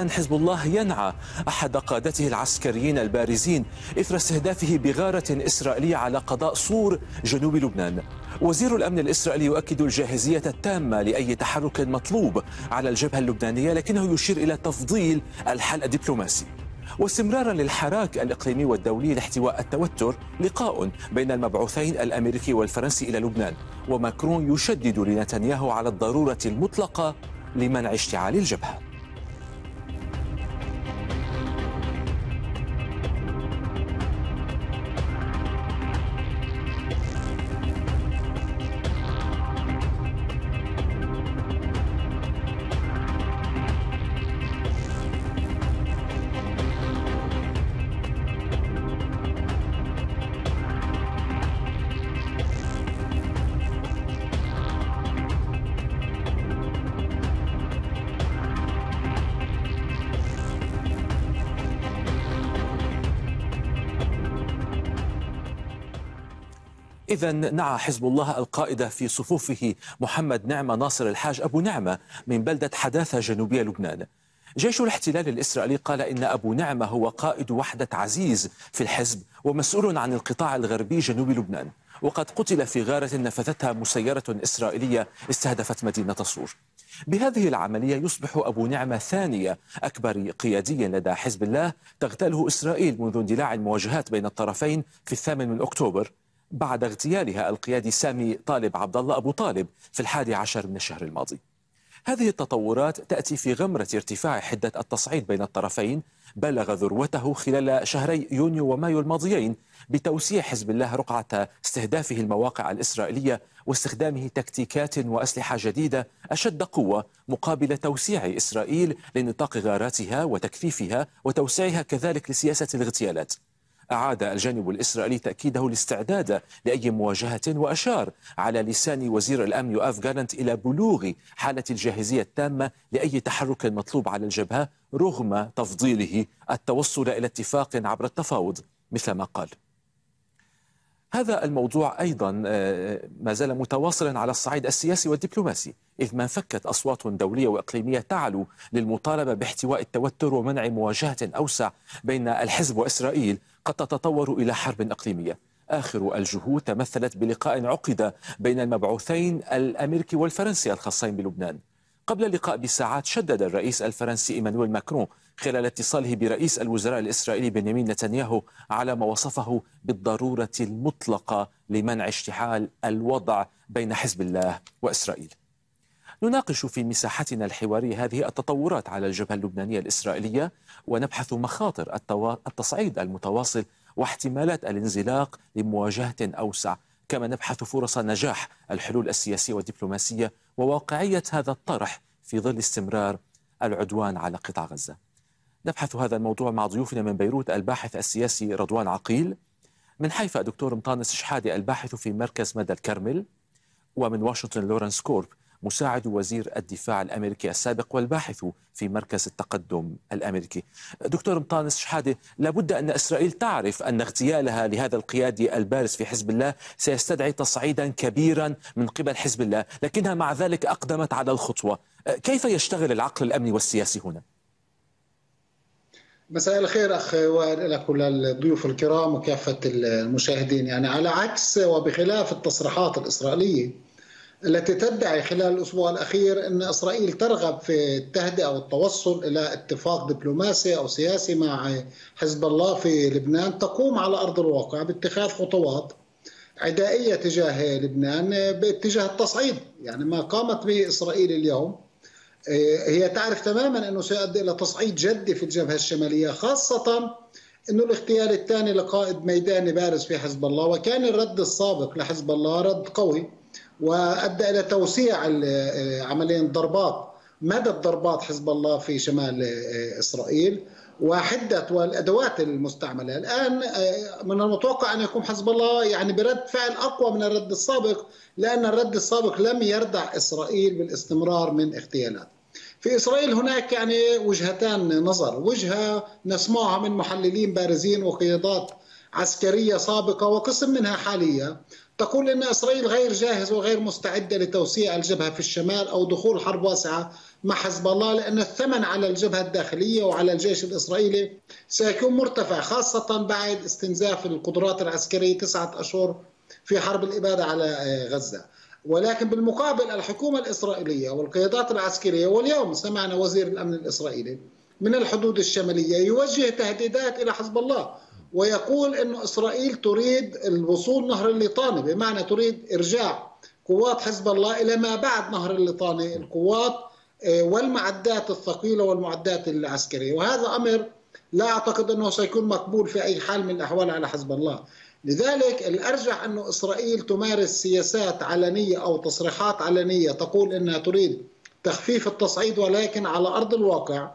حزب الله ينعى أحد قادته العسكريين البارزين إثر استهدافه بغارة إسرائيلية على قضاء سور جنوب لبنان. وزير الأمن الإسرائيلي يؤكد الجاهزية التامة لأي تحرك مطلوب على الجبهة اللبنانية لكنه يشير إلى تفضيل الحل الدبلوماسي. واستمرارا للحراك الإقليمي والدولي لاحتواء التوتر لقاء بين المبعوثين الأمريكي والفرنسي إلى لبنان. وماكرون يشدد لنتنياهو على الضرورة المطلقة لمنع اشتعال الجبهة. إذا نعى حزب الله القائد في صفوفه محمد نعمة ناصر الحاج أبو نعمة من بلدة حداثة جنوبية لبنان. جيش الاحتلال الإسرائيلي قال إن أبو نعمة هو قائد وحدة عزيز في الحزب ومسؤول عن القطاع الغربي جنوب لبنان. وقد قتل في غارة نفذتها مسيرة إسرائيلية استهدفت مدينة صور. بهذه العملية يصبح أبو نعمة ثانية أكبر قيادي لدى حزب الله تغتاله إسرائيل منذ اندلاع المواجهات بين الطرفين في الثامن من أكتوبر. بعد اغتيالها القيادي سامي طالب عبد الله أبو طالب في الحادي عشر من الشهر الماضي. هذه التطورات تأتي في غمرة ارتفاع حدة التصعيد بين الطرفين بلغ ذروته خلال شهري يونيو ومايو الماضيين بتوسيع حزب الله رقعة استهدافه المواقع الإسرائيلية واستخدامه تكتيكات وأسلحة جديدة أشد قوة مقابل توسيع إسرائيل لنطاق غاراتها وتكثيفها وتوسيعها كذلك لسياسة الاغتيالات. أعاد الجانب الإسرائيلي تأكيده الاستعداد لأي مواجهة وأشار على لسان وزير الأمن يؤاف جالنت إلى بلوغ حالة الجاهزية التامة لأي تحرك مطلوب على الجبهة رغم تفضيله. التوصل إلى اتفاق عبر التفاوض مثل ما قال. هذا الموضوع أيضا آه، ما زال متواصلا على الصعيد السياسي والدبلوماسي إذ ما انفكت أصوات دولية وإقليمية تعلو للمطالبة باحتواء التوتر ومنع مواجهة أوسع بين الحزب وإسرائيل قد تتطور إلى حرب إقليمية. آخر الجهود تمثلت بلقاء عقد بين المبعوثين الأمريكي والفرنسي الخاصين بلبنان. قبل اللقاء بساعات شدد الرئيس الفرنسي إيمانويل ماكرون خلال اتصاله برئيس الوزراء الإسرائيلي بنيامين نتنياهو على ما وصفه بالضرورة المطلقة لمنع اشتعال الوضع بين حزب الله وإسرائيل. نناقش في مساحتنا الحوارية هذه التطورات على الجبهة اللبنانية الإسرائيلية ونبحث مخاطر التصعيد المتواصل واحتمالات الانزلاق لمواجهة أوسع كما نبحث فرص نجاح الحلول السياسية والدبلوماسية وواقعية هذا الطرح في ظل استمرار العدوان على قطاع غزة. نبحث هذا الموضوع مع ضيوفنا من بيروت الباحث السياسي رضوان عقيل من حيفا دكتور مطانس شحادي الباحث في مركز مدى الكرمل ومن واشنطن لورنس كورب مساعد وزير الدفاع الأمريكي السابق والباحث في مركز التقدم الأمريكي. دكتور مطانس شحادة لابد أن إسرائيل تعرف أن اغتيالها لهذا القيادي البارز في حزب الله سيستدعي تصعيدا كبيرا من قبل حزب الله، لكنها مع ذلك أقدمت على الخطوة. كيف يشتغل العقل الأمني والسياسي هنا؟ مساء الخير أخ ولك وللضيوف الكرام وكافة المشاهدين يعني على عكس وبخلاف التصريحات الإسرائيلية التي تدعي خلال الأسبوع الأخير أن إسرائيل ترغب في التهدئة والتوصل إلى اتفاق دبلوماسي أو سياسي مع حزب الله في لبنان تقوم على أرض الواقع باتخاذ خطوات عدائية تجاه لبنان باتجاه التصعيد، يعني ما قامت به إسرائيل اليوم آه، هي تعرف تماما أنه سيؤدي إلى تصعيد جدي في الجبهة الشمالية خاصة أنه الاغتيال الثاني لقائد ميداني بارز في حزب الله وكان الرد السابق لحزب الله رد قوي. وأدى إلى توسيع آه، عمليا ضربات مدى الضربات حزب الله في شمال إسرائيل وحدة والأدوات المستعملة، الآن من المتوقع أن يكون حزب الله يعني برد فعل أقوى من الرد السابق لأن الرد السابق لم يردع إسرائيل بالاستمرار من اغتيالات. في إسرائيل هناك يعني وجهتان نظر، وجهة نسمعها من محللين بارزين وقيادات عسكرية سابقة وقسم منها حالية. تقول إن إسرائيل غير جاهزه وغير مستعده لتوسيع الجبهة في الشمال أو دخول حرب واسعة مع حزب الله لأن الثمن على الجبهة الداخلية وعلى الجيش الإسرائيلي سيكون مرتفع خاصة بعد استنزاف القدرات العسكرية تسعة أشهر في حرب الإبادة على غزة. ولكن بالمقابل الحكومة الإسرائيلية والقيادات العسكرية واليوم سمعنا وزير الأمن الإسرائيلي من الحدود الشمالية يوجه تهديدات إلى حزب الله. ويقول أن إسرائيل تريد الوصول نهر الليطاني بمعنى تريد إرجاع قوات حزب الله إلى ما بعد نهر الليطاني القوات والمعدات الثقيلة والمعدات العسكرية. وهذا أمر لا أعتقد أنه سيكون مقبول في أي حال من الأحوال على حزب الله. لذلك الأرجح أن إسرائيل تمارس سياسات علنية أو تصريحات علنية تقول أنها تريد تخفيف التصعيد ولكن على أرض الواقع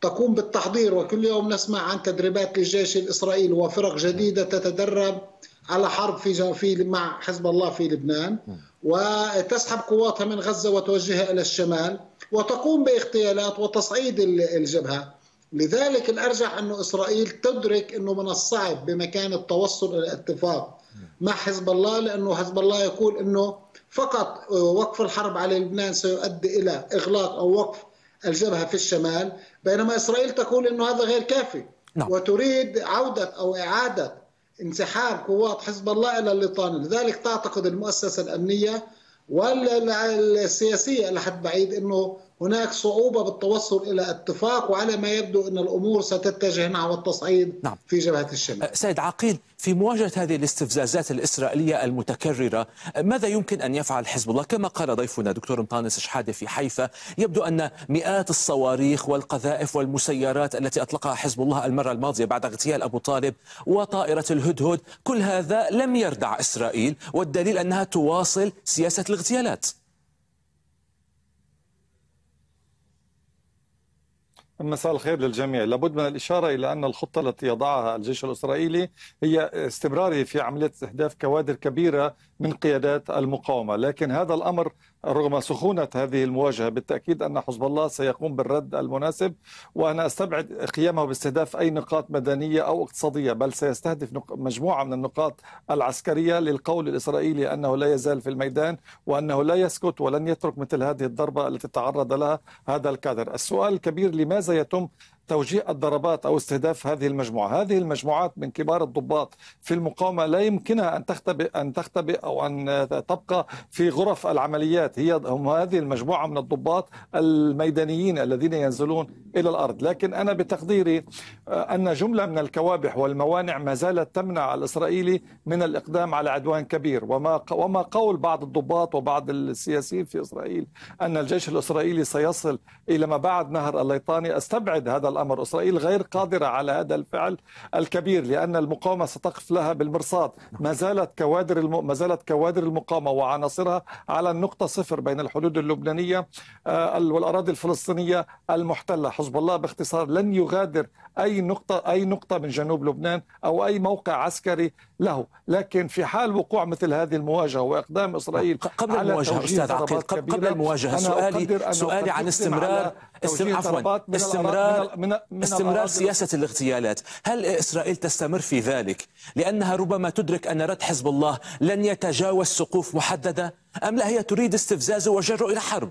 تقوم بالتحضير وكل يوم نسمع عن تدريبات للجيش الإسرائيلي وفرق جديدة تتدرب على حرب في في مع حزب الله في لبنان. وتسحب قواتها من غزة وتوجهها إلى الشمال وتقوم باغتيالات وتصعيد الجبهة. لذلك الأرجح أن إسرائيل تدرك أنه من الصعب بمكان التوصل إلى اتفاق مع حزب الله لأنه حزب الله يقول أنه فقط وقف الحرب على لبنان سيؤدي إلى إغلاق أو وقف الجبهة في الشمال بينما إسرائيل تقول أنه هذا غير كافي نعم. وتريد عودة أو إعادة انسحاب قوات حزب الله إلى الليطان لذلك تعتقد المؤسسة الأمنية والسياسية إلى حد بعيد أنه هناك صعوبة بالتوصل إلى اتفاق وعلى ما يبدو أن الأمور ستتجه نحو التصعيد نعم. في جبهة الشمال. سيد عقيل في مواجهة هذه الاستفزازات الإسرائيلية المتكررة ماذا يمكن أن يفعل حزب الله؟ كما قال ضيفنا دكتور مطانس شحادة في حيفا يبدو أن مئات الصواريخ والقذائف والمسيرات التي أطلقها حزب الله المرة الماضية بعد اغتيال أبو طالب وطائرة الهدهد كل هذا لم يردع إسرائيل والدليل أنها تواصل سياسة الاغتيالات. مساء الخير للجميع. لابد من الإشارة إلى أن الخطة التي يضعها الجيش الإسرائيلي هي استمراره في عملية استهداف كوادر كبيرة من قيادات المقاومة. لكن هذا الأمر رغم سخونة هذه المواجهة بالتأكيد أن حزب الله سيقوم بالرد المناسب وأنا أستبعد قيامه باستهداف أي نقاط مدنية أو اقتصادية بل سيستهدف مجموعة من النقاط العسكرية للقول الإسرائيلي أنه لا يزال في الميدان وأنه لا يسكت ولن يترك مثل هذه الضربة التي تعرض لها هذا الكادر. السؤال الكبير لماذا يتم توجيه الضربات أو استهداف هذه المجموعة، هذه المجموعات من كبار الضباط في المقاومة لا يمكنها أن تختبئ أن تختبئ أو أن تبقى في غرف العمليات، هي هم هذه المجموعة من الضباط الميدانيين الذين ينزلون إلى الأرض، لكن أنا بتقديري أن جملة من الكوابح والموانع ما زالت تمنع الإسرائيلي من الإقدام على عدوان كبير، وما وما قول بعض الضباط وبعض السياسيين في إسرائيل أن الجيش الإسرائيلي سيصل إلى ما بعد نهر الليطاني، أستبعد هذا الأمر. إسرائيل غير قادرة على هذا الفعل الكبير لأن المقاومة ستقف لها بالمرصاد. ما زالت كوادر الم... ما زالت كوادر المقاومة وعناصرها على النقطة صفر بين الحدود اللبنانية والأراضي الفلسطينية المحتلة. حزب الله باختصار لن يغادر أي نقطة أي نقطة من جنوب لبنان أو أي موقع عسكري له. لكن في حال وقوع مثل هذه المواجهة وإقدام إسرائيل قبل على المواجهة أستاذ عقيل قبل المواجهة سؤالي سؤالي عن استمرار استم... عفوا استمرار من من استمرار سياسة الاغتيالات. هل إسرائيل تستمر في ذلك لأنها ربما تدرك أن رد حزب الله لن يتجاوز سقوف محددة؟ أم لا هي تريد استفزازه وجره إلى حرب؟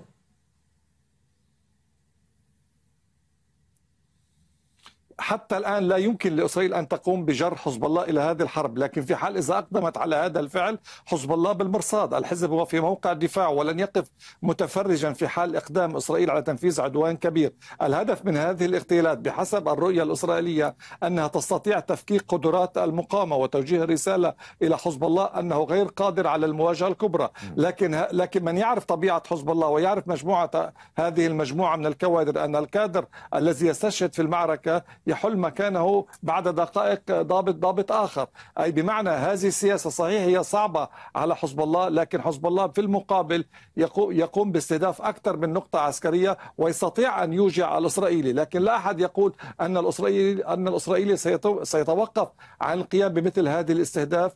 حتى الآن لا يمكن لإسرائيل أن تقوم بجر حزب الله إلى هذه الحرب لكن في حال إذا أقدمت على هذا الفعل حزب الله بالمرصاد. الحزب هو في موقع الدفاع ولن يقف متفرجا في حال إقدام إسرائيل على تنفيذ عدوان كبير. الهدف من هذه الاغتيالات بحسب الرؤية الإسرائيلية أنها تستطيع تفكيك قدرات المقاومة وتوجيه رسالة إلى حزب الله أنه غير قادر على المواجهة الكبرى. لكن لكن من يعرف طبيعة حزب الله ويعرف مجموعة هذه المجموعة من الكوادر أن الكادر الذي يستشهد في المعركة يحل مكانه بعد دقائق ضابط ضابط آخر. أي بمعنى هذه السياسة صحيح هي صعبة على حزب الله لكن حزب الله في المقابل يقوم باستهداف أكثر من نقطة عسكرية ويستطيع أن يوجع الإسرائيلي. لكن لا أحد يقول أن الإسرائيلي أن الإسرائيلي سيتوقف عن القيام بمثل هذه الاستهداف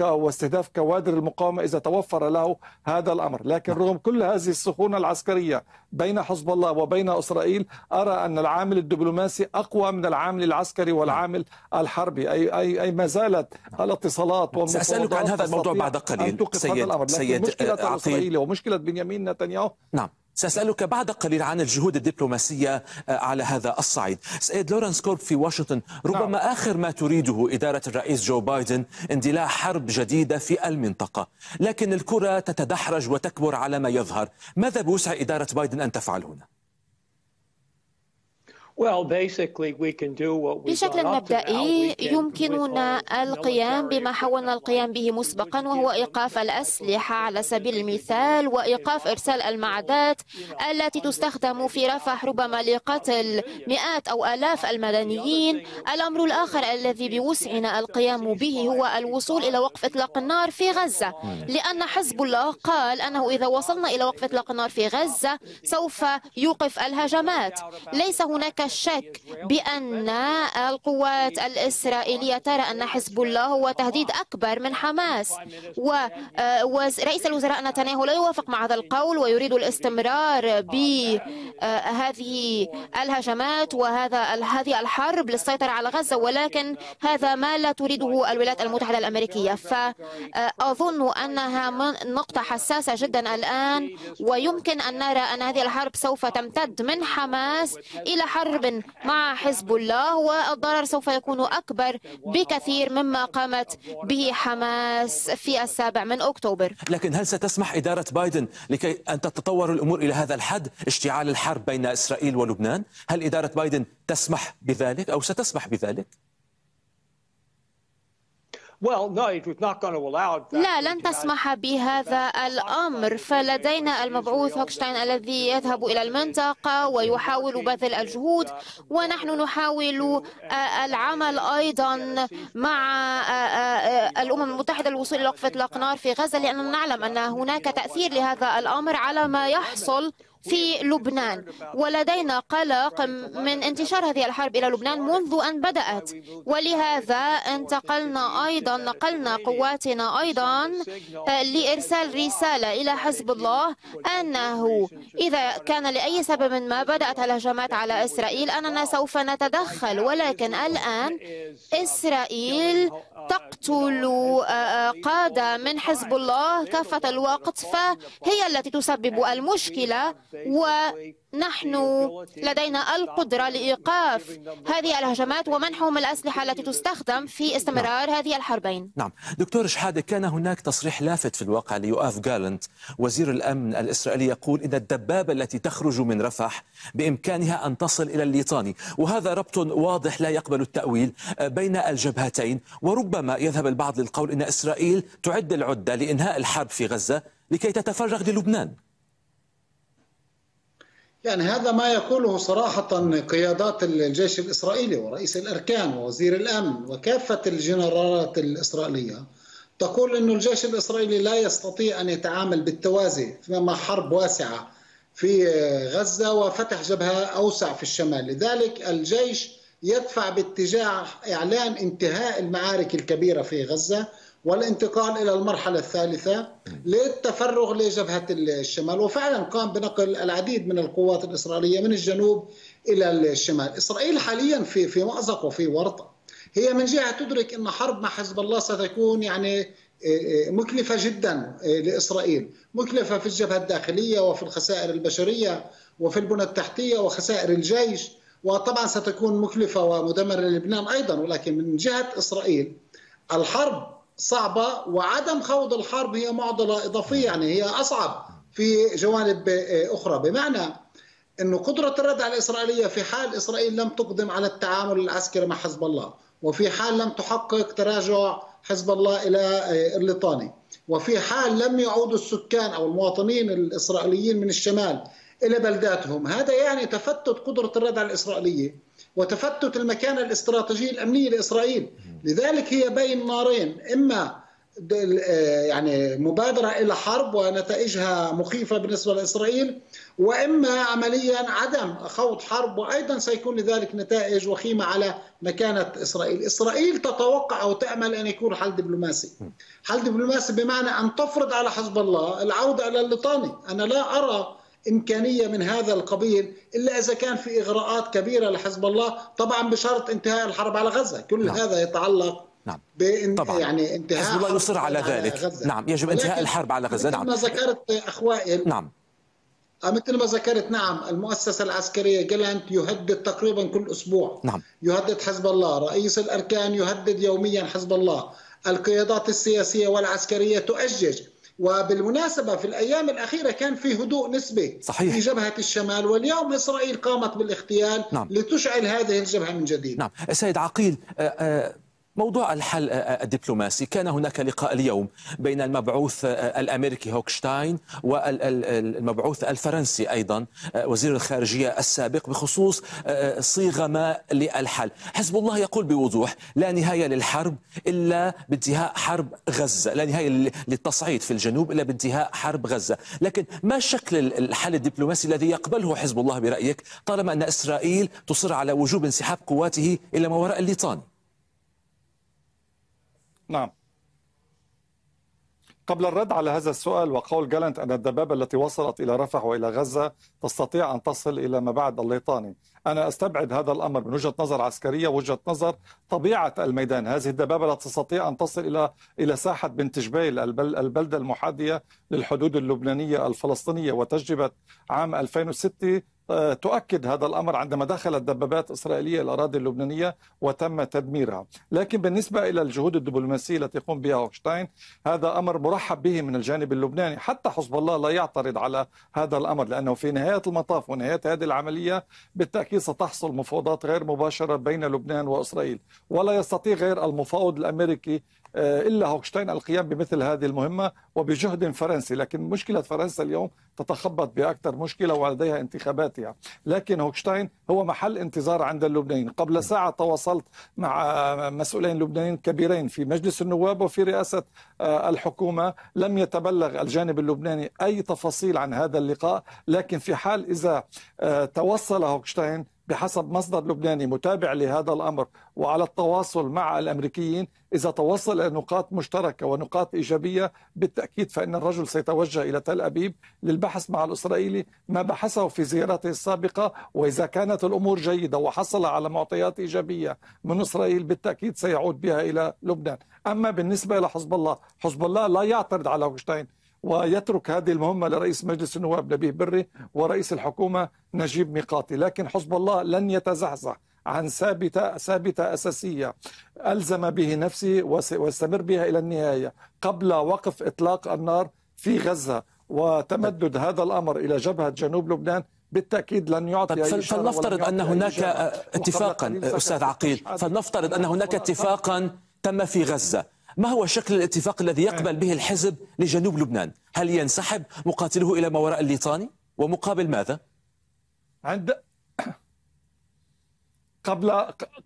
واستهداف كوادر المقاومة إذا توفر له هذا الأمر. لكن رغم كل هذه السخونة العسكرية بين حزب الله وبين إسرائيل أرى أن العامل الدبلوماسي أقوى من العامل العسكري والعامل الحربي أي أي أي ما زالت الاتصالات والمفاوضات سأسألك عن هذا الموضوع بعد قليل سيد الأمر. سيد مشكلة عقيل ومشكلة بنيامين نتنياهو نعم سأسألك بعد قليل عن الجهود الدبلوماسية آه، على هذا الصعيد سيد لورنس كورب في واشنطن ربما نعم. آخر ما تريده إدارة الرئيس جو بايدن اندلاع حرب جديدة في المنطقة لكن الكرة تتدحرج وتكبر على ما يظهر ماذا بوسع إدارة بايدن أن تفعل هنا؟ بشكل مبدئي يمكننا القيام بما حاولنا القيام به مسبقا وهو إيقاف الأسلحة على سبيل المثال وإيقاف إرسال المعدات التي تستخدم في رفح ربما لقتل مئات أو آلاف المدنيين. الأمر الآخر الذي بوسعنا القيام به هو الوصول إلى وقف إطلاق النار في غزة. لأن حزب الله قال أنه إذا وصلنا إلى وقف إطلاق النار في غزة سوف يوقف الهجمات. ليس هناك الشك بأن القوات الإسرائيلية ترى أن حزب الله هو تهديد أكبر من حماس. ورئيس الوزراء نتنياهو لا يوافق مع هذا القول ويريد الاستمرار بهذه الهجمات وهذا هذه الحرب للسيطرة على غزة ولكن هذا ما لا تريده الولايات المتحدة الأمريكية. فأظن أنها نقطة حساسة جدا الآن ويمكن أن نرى أن هذه الحرب سوف تمتد من حماس إلى حرب حرب مع حزب الله والضرر سوف يكون أكبر بكثير مما قامت به حماس في السابع من أكتوبر لكن هل ستسمح إدارة بايدن لكي أن تتطور الأمور إلى هذا الحد اشتعال الحرب بين إسرائيل ولبنان هل إدارة بايدن تسمح بذلك أو ستسمح بذلك؟ لا لن تسمح بهذا الأمر. فلدينا المبعوث هوكشتاين الذي يذهب إلى المنطقة ويحاول بذل الجهود ونحن نحاول آه، العمل أيضا مع آه، آه، الأمم المتحدة للوصول إلى وقف إطلاق نار في غزة لأننا نعلم أن هناك تأثير لهذا الأمر على ما يحصل. في لبنان. ولدينا قلق من انتشار هذه الحرب إلى لبنان منذ أن بدأت. ولهذا انتقلنا أيضا نقلنا قواتنا أيضا آه، لإرسال رسالة إلى حزب الله أنه إذا كان لأي سبب ما بدأت الهجمات على إسرائيل أننا سوف نتدخل. ولكن الآن إسرائيل تقتل آه، آه، قادة من حزب الله كافة الوقت. فهي التي تسبب المشكلة. ونحن لدينا القدرة لإيقاف هذه الهجمات ومنحهم الأسلحة التي تستخدم في استمرار نعم. هذه الحربين. نعم. دكتور شحادة كان هناك تصريح لافت في الواقع ليؤاف جالنت وزير الأمن الإسرائيلي يقول إن الدبابة التي تخرج من رفح بإمكانها أن تصل إلى الليطاني. وهذا ربط واضح لا يقبل التأويل بين الجبهتين. وربما يذهب البعض للقول إن إسرائيل تعد العدة لإنهاء الحرب في غزة لكي تتفرغ للبنان. يعني هذا ما يقوله صراحة قيادات الجيش الإسرائيلي ورئيس الأركان ووزير الأمن وكافة الجنرالات الإسرائيلية. تقول أن الجيش الإسرائيلي لا يستطيع أن يتعامل بالتوازي مع حرب واسعة في غزة وفتح جبهة أوسع في الشمال. لذلك الجيش يدفع باتجاه إعلان انتهاء المعارك الكبيرة في غزة. والانتقال إلى المرحلة الثالثة للتفرغ لجبهة الشمال. وفعلا قام بنقل العديد من القوات الإسرائيلية من الجنوب إلى الشمال، إسرائيل حاليا في في مأزق وفي ورطة. هي من جهة تدرك إن حرب مع حزب الله ستكون يعني آه، آه، مكلفة جدا آه، لإسرائيل، مكلفة في الجبهة الداخلية وفي الخسائر البشرية وفي البنى التحتية وخسائر الجيش. وطبعا ستكون مكلفة ومدمرة للبنان أيضا. ولكن من جهة إسرائيل الحرب صعبة وعدم خوض الحرب هي معضلة إضافية يعني هي أصعب في جوانب أخرى. بمعنى أنه قدرة الردع الإسرائيلية في حال إسرائيل لم تقدم على التعامل العسكري مع حزب الله وفي حال لم تحقق تراجع حزب الله إلى الليطاني وفي حال لم يعود السكان أو المواطنين الإسرائيليين من الشمال إلى بلداتهم. هذا يعني تفتت قدرة الردع الإسرائيلية. وتفتت المكانة الاستراتيجية الأمنية لإسرائيل. لذلك هي بين نارين إما يعني مبادرة إلى حرب ونتائجها مخيفة بالنسبة لإسرائيل وإما عمليا عدم خوض حرب وأيضا سيكون لذلك نتائج وخيمة على مكانة إسرائيل. إسرائيل تتوقع أو تأمل أن يكون حل دبلوماسي. حل دبلوماسي بمعنى أن تفرض على حزب الله العودة إلى الليطاني أنا لا أرى إمكانية من هذا القبيل إلا إذا كان في إغراءات كبيرة لحزب الله طبعا بشرط انتهاء الحرب على غزة. كل نعم. هذا يتعلق نعم. بإن طبعا. يعني انتهاء حزب الله يصر على ذلك. غزة. نعم يجب انتهاء الحرب على غزة. نعم. ما ذكرت أخوائي نعم. مثل ما ذكرت نعم المؤسسة العسكرية جلانت يهدد تقريبا كل أسبوع. نعم. يهدد حزب الله. رئيس الأركان يهدد يوميا حزب الله. القيادات السياسية والعسكرية تؤجج. وبالمناسبة في الأيام الأخيرة كان في هدوء نسبي صحيح. في جبهة الشمال واليوم إسرائيل قامت بالاغتيال نعم. لتشعل هذه الجبهة من جديد نعم سيد عقيل آه، آه، موضوع الحل آه، الدبلوماسي. كان هناك لقاء اليوم بين المبعوث الأمريكي هوكشتاين والمبعوث الفرنسي أيضا وزير الخارجية السابق بخصوص صيغه ما للحل، حزب الله يقول بوضوح لا نهاية للحرب إلا بانتهاء حرب غزة، لا نهاية للتصعيد في الجنوب إلا بانتهاء حرب غزة، لكن ما شكل الحل الدبلوماسي الذي يقبله حزب الله برأيك طالما أن إسرائيل تصر على وجوب انسحاب قواته إلى ما وراء الليطان؟ نعم. قبل الرد على هذا السؤال وقول جالنت أن الدبابة التي وصلت إلى رفح وإلى غزة تستطيع أن تصل إلى ما بعد الليطاني. أنا أستبعد هذا الأمر من وجهة نظر عسكرية وجهة نظر طبيعة الميدان. هذه الدبابة لا تستطيع أن تصل إلى إلى ساحة بنت جبيل البلدة المحاذية للحدود اللبنانية الفلسطينية. وتجربة عام 2006 آه، تؤكد هذا الأمر عندما دخلت دبابات إسرائيلية الأراضي اللبنانية وتم تدميرها، لكن بالنسبة إلى الجهود الدبلوماسية التي يقوم بها هوكشتاين هذا أمر مرحب به من الجانب اللبناني، حتى حزب الله لا يعترض على هذا الأمر لأنه في نهاية المطاف ونهاية هذه العملية بالتأكيد ستحصل مفاوضات غير مباشرة بين لبنان وإسرائيل، ولا يستطيع غير المفاوض الأمريكي آه، إلا هوكشتاين القيام بمثل هذه المهمة وبجهد فرنسي، لكن مشكلة فرنسا اليوم تتخبط بأكثر مشكلة ولديها انتخاباتها، لكن هوكشتاين هو محل انتظار عند اللبنانيين، قبل ساعة تواصلت مع مسؤولين لبنانيين كبيرين في مجلس النواب وفي رئاسة آه، الحكومة، لم يتبلغ الجانب اللبناني أي تفاصيل عن هذا اللقاء، لكن في حال إذا آه، توصل هوكشتاين بحسب مصدر لبناني متابع لهذا الأمر وعلى التواصل مع الأمريكيين إذا توصل إلى نقاط مشتركة ونقاط إيجابية بالتأكيد فإن الرجل سيتوجه إلى تل أبيب للبحث مع الإسرائيلي ما بحثه في زيارته السابقة وإذا كانت الأمور جيدة وحصل على معطيات إيجابية من إسرائيل بالتأكيد سيعود بها إلى لبنان، أما بالنسبة إلى حزب الله، حزب الله لا يعترض على هوكشتاين ويترك هذه المهمة لرئيس مجلس النواب نبيه بري ورئيس الحكومة نجيب ميقاتي. لكن حزب الله لن يتزحزح عن ثابتة ثابتة أساسية. ألزم به نفسه واستمر بها إلى النهاية قبل وقف إطلاق النار في غزة. وتمدد هذا الأمر إلى جبهة جنوب لبنان. بالتأكيد لن يعطي طيب فلنفترض أن هناك اتفاقا أستاذ عقيل فلنفترض أن هناك اتفاقا تم في غزة. ما هو شكل الاتفاق الذي يقبل به الحزب لجنوب لبنان؟ هل ينسحب مقاتله إلى ما وراء الليطاني؟ ومقابل ماذا؟ عند قبل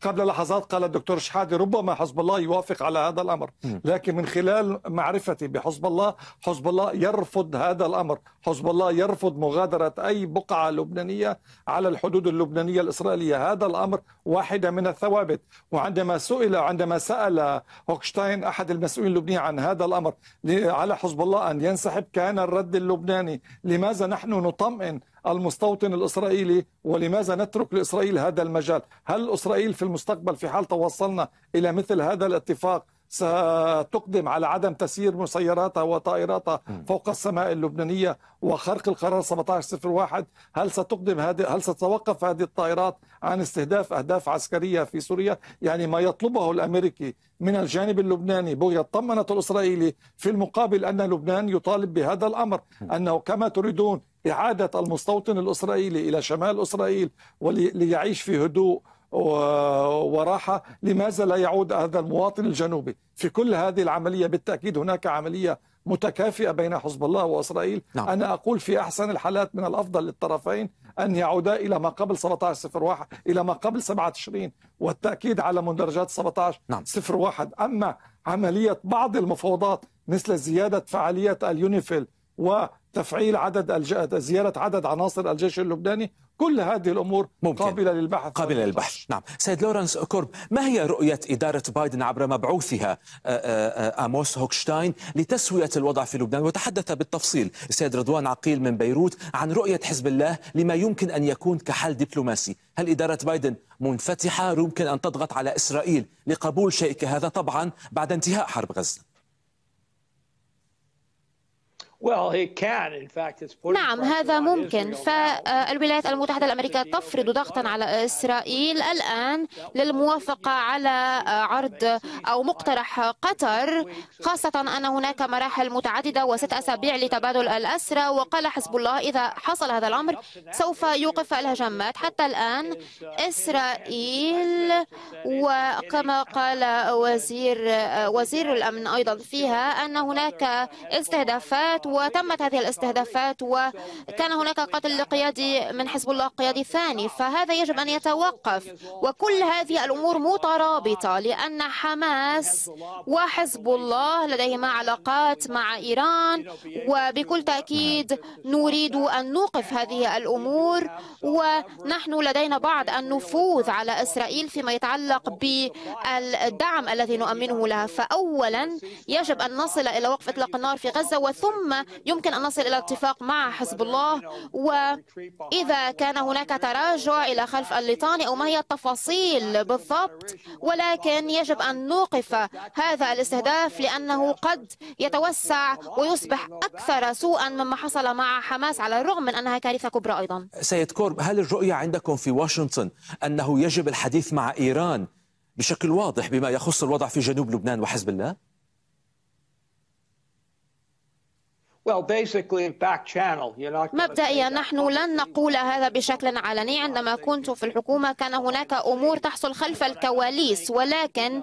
قبل لحظات قال الدكتور شحادة ربما حزب الله يوافق على هذا الأمر. لكن من خلال معرفتي بحزب الله حزب الله يرفض هذا الأمر. حزب الله يرفض مغادرة أي بقعة لبنانية على الحدود اللبنانية الإسرائيلية. هذا الأمر واحدة من الثوابت. وعندما سئل عندما سأل هوكشتاين أحد المسؤولين اللبنانيين عن هذا الأمر على حزب الله أن ينسحب كان الرد اللبناني. لماذا نحن نطمئن المستوطن الإسرائيلي ولماذا نترك لإسرائيل هذا المجال؟ هل إسرائيل في المستقبل في حال توصلنا إلى مثل هذا الاتفاق ستقدم على عدم تسيير مسيراتها وطائراتها فوق السماء اللبنانية وخرق القرار 1701 هل ستقدم هذه هل ستتوقف هذه الطائرات عن استهداف أهداف عسكرية في سوريا؟ يعني ما يطلبه الأمريكي من الجانب اللبناني بغية طمنة الإسرائيلي في المقابل أن لبنان يطالب بهذا الأمر أنه كما تريدون إعادة المستوطن الإسرائيلي إلى شمال إسرائيل وليعيش في هدوء وراحة لماذا لا يعود هذا المواطن الجنوبي في كل هذه العملية بالتأكيد هناك عملية متكافئة بين حزب الله وإسرائيل نعم. أنا أقول في أحسن الحالات من الأفضل للطرفين أن يعودا إلى ما قبل 1701 إلى ما قبل 7 تشرين والتأكيد على مندرجات 17 نعم. 01 أما عملية بعض المفاوضات مثل زيادة فعالية اليونيفيل وتفعيل عدد زيادة عدد عناصر الجيش اللبناني. كل هذه الأمور ممكن. قابلة للبحث. قابلة للبحث. نعم. سيد لورنس كورب ما هي رؤية إدارة بايدن عبر مبعوثها آموس هوكشتاين لتسوية الوضع في لبنان؟ وتحدث بالتفصيل السيد رضوان عقيل من بيروت عن رؤية حزب الله لما يمكن أن يكون كحل دبلوماسي. هل إدارة بايدن منفتحة؟ يمكن أن تضغط على إسرائيل لقبول شيء كهذا طبعا بعد انتهاء حرب غزة. نعم هذا ممكن. فالولايات المتحدة الأمريكية تفرض ضغطا على إسرائيل الآن للموافقة على عرض أو مقترح قطر خاصة أن هناك مراحل متعددة وست أسابيع لتبادل الأسرى. وقال حزب الله إذا حصل هذا الأمر سوف يوقف الهجمات. حتى الآن إسرائيل وكما قال وزير وزير الأمن أيضا فيها أن هناك استهدافات وتمت هذه الاستهدافات وكان هناك قتل لقيادي من حزب الله قيادي ثاني فهذا يجب أن يتوقف. وكل هذه الأمور مترابطة لأن حماس وحزب الله لديهما علاقات مع إيران وبكل تأكيد نريد أن نوقف هذه الأمور ونحن لدينا بعض النفوذ على إسرائيل فيما يتعلق بالدعم الذي نؤمنه لها. فأولا يجب أن نصل إلى وقف إطلاق النار في غزة وثم يمكن أن نصل إلى اتفاق مع حزب الله وإذا كان هناك تراجع إلى خلف الليطاني أو ما هي التفاصيل بالضبط ولكن يجب أن نوقف هذا الاستهداف لأنه قد يتوسع ويصبح أكثر سوءا مما حصل مع حماس على الرغم من أنها كارثة كبرى أيضا سيد كورب هل الرؤية عندكم في واشنطن أنه يجب الحديث مع إيران بشكل واضح بما يخص الوضع في جنوب لبنان وحزب الله؟ مبدئيا نحن لن نقول هذا بشكل علني. عندما كنت في الحكومة كان هناك أمور تحصل خلف الكواليس ولكن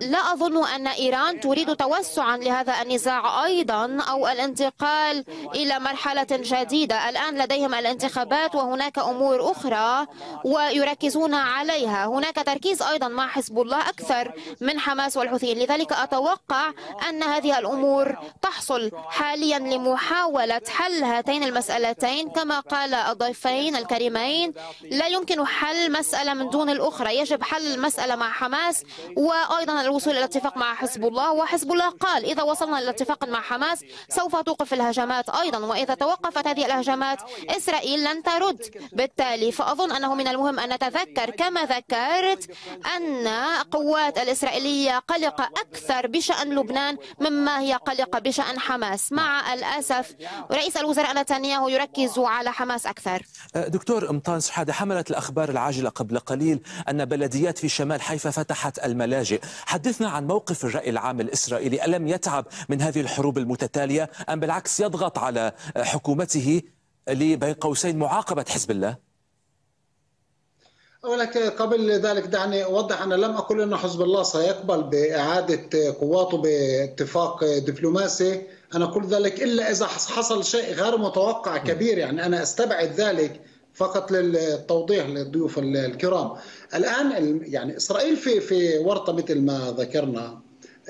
لا أظن أن إيران تريد توسعا لهذا النزاع أيضا أو الانتقال إلى مرحلة جديدة. الآن لديهم الانتخابات وهناك أمور أخرى ويركزون عليها. هناك تركيز أيضا مع حزب الله أكثر من حماس والحوثيين. لذلك أتوقع أن هذه الأمور تحصل حاليا لمحاولة حل هاتين المسألتين. كما قال الضيفين الكريمين لا يمكن حل مسألة من دون الأخرى. يجب حل المسألة مع حماس وأيضا الوصول إلى اتفاق مع حزب الله وحزب الله قال إذا وصلنا إلى اتفاق مع حماس سوف توقف الهجمات أيضا وإذا توقفت هذه الهجمات إسرائيل لن ترد. بالتالي فأظن أنه من المهم أن نتذكر كما ذكرت أن قوات الإسرائيلية قلقة أكثر بشأن لبنان مما هي قلقة بشأن حماس. مع الأسف رئيس الوزراء نتنياهو يركز على حماس أكثر. دكتور امطان سحادة حملت الأخبار العاجلة قبل قليل أن بلديات في شمال حيفا فتحت الملاجئ. حدثنا عن موقف الرأي العام الإسرائيلي. ألم يتعب من هذه الحروب المتتالية أم بالعكس يضغط على حكومته لبين قوسين معاقبة حزب الله؟ ولك قبل ذلك دعني أوضح أنا لم أقل أن حزب الله سيقبل بإعادة قواته باتفاق دبلوماسي. أنا أقول ذلك إلا إذا حصل شيء غير متوقع كبير. يعني أنا أستبعد ذلك فقط للتوضيح للضيوف الكرام. الآن يعني إسرائيل في في ورطة مثل ما ذكرنا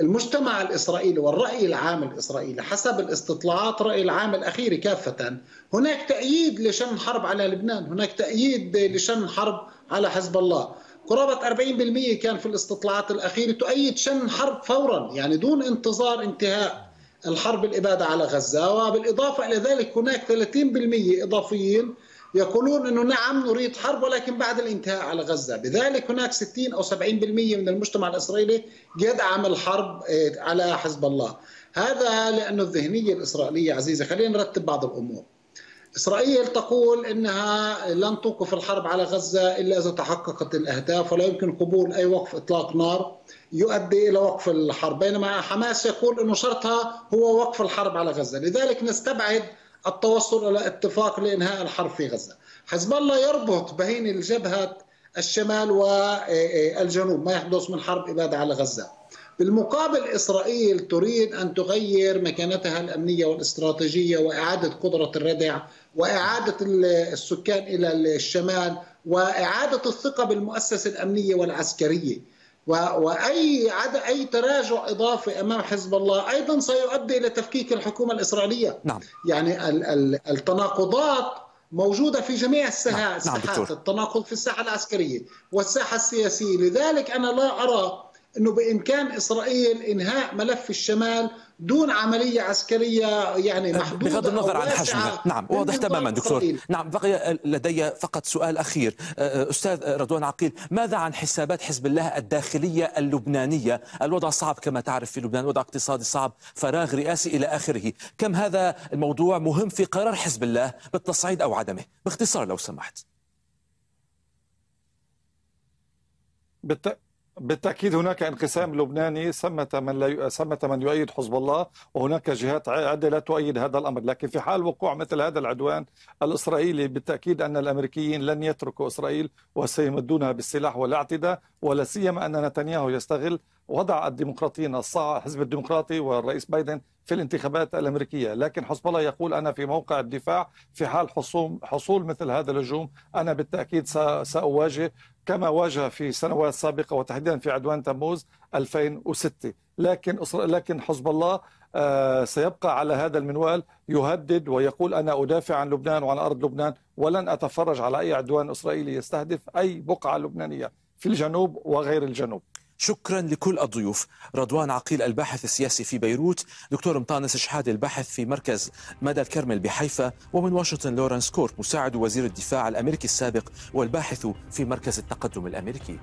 المجتمع الإسرائيلي والرأي العام الإسرائيلي حسب الاستطلاعات الراي العام الاخيره كافة. هناك تأييد لشن حرب على لبنان هناك تأييد لشن حرب على حزب الله. قرابة 40% كان في الاستطلاعات الأخيرة تؤيد شن حرب فورا يعني دون انتظار انتهاء الحرب الإبادة على غزة. وبالإضافة إلى ذلك هناك 30% إضافيين يقولون إنه نعم نريد حرب ولكن بعد الانتهاء على غزة، بذلك هناك 60 أو 70% من المجتمع الإسرائيلي يدعم الحرب آه، على حزب الله. هذا لأنه الذهنية الإسرائيلية عزيزة، خلينا نرتب بعض الأمور. إسرائيل تقول إنها لن توقف الحرب على غزة إلا إذا تحققت الأهداف ولا يمكن قبول أي وقف إطلاق نار يؤدي إلى وقف الحرب، بينما حماس يقول إنه شرطها هو وقف الحرب على غزة، لذلك نستبعد التوصل إلى اتفاق لإنهاء الحرب في غزة. حزب الله يربط بين الجبهة الشمال والجنوب ما يحدث من حرب إبادة على غزة. بالمقابل إسرائيل تريد أن تغير مكانتها الأمنية والاستراتيجية وإعادة قدرة الردع وإعادة السكان إلى الشمال وإعادة الثقة بالمؤسسة الأمنية والعسكرية. وأي عد أي تراجع إضافي أمام حزب الله أيضا سيؤدي إلى تفكيك الحكومة الإسرائيلية نعم. يعني التناقضات موجودة في جميع الساحات نعم. نعم التناقض في الساحة العسكرية والساحة السياسية لذلك أنا لا أرى أنه بإمكان إسرائيل إنهاء ملف الشمال دون عملية عسكرية يعني محدودة بغض النظر عن حجمها. نعم واضح تماما دكتور. إسرائيل. نعم بقي لدي فقط سؤال أخير. أستاذ رضوان عقيل ماذا عن حسابات حزب الله الداخلية اللبنانية؟ الوضع صعب كما تعرف في لبنان وضع اقتصادي صعب فراغ رئاسي إلى آخره. كم هذا الموضوع مهم في قرار حزب الله بالتصعيد أو عدمه؟ باختصار لو سمحت. بالت... بالتأكيد هناك انقسام لبناني ثمة من لا ثمة من يؤيد حزب الله وهناك جهات عده لا تؤيد هذا الأمر، لكن في حال وقوع مثل هذا العدوان الإسرائيلي بالتأكيد أن الأمريكيين لن يتركوا إسرائيل وسيمدونها بالسلاح والاعتداء ولا سيما أن نتنياهو يستغل وضع الديمقراطيين الحزب الديمقراطي والرئيس بايدن في الانتخابات الأمريكية، لكن حزب الله يقول أنا في موقع الدفاع في حال حصول حصول مثل هذا الهجوم أنا بالتأكيد سأواجه كما واجه في سنوات سابقة وتحديدا في عدوان تموز 2006 لكن لكن حزب الله سيبقى على هذا المنوال يهدد ويقول أنا أدافع عن لبنان وعن أرض لبنان ولن أتفرج على أي عدوان إسرائيلي يستهدف أي بقعة لبنانية في الجنوب وغير الجنوب. شكرا لكل الضيوف. رضوان عقيل الباحث السياسي في بيروت دكتور مطانس شحادة الباحث في مركز مدى الكرمل بحيفا ومن واشنطن لورنس كورب مساعد وزير الدفاع الأمريكي السابق والباحث في مركز التقدم الأمريكي.